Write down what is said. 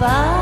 Và